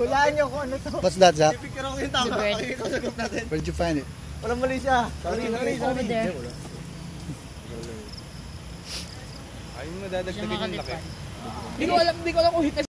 Hulaan niyo kung ano to. What's that, Zach? Picture ako. Bird. Pakikita sa. Where'd you find it? Walang mali siya. Sorry, sorry, sorry. Over there. Ayun mo dadagdagan yung laki. Hindi ko alam, hindi ko alam kung hit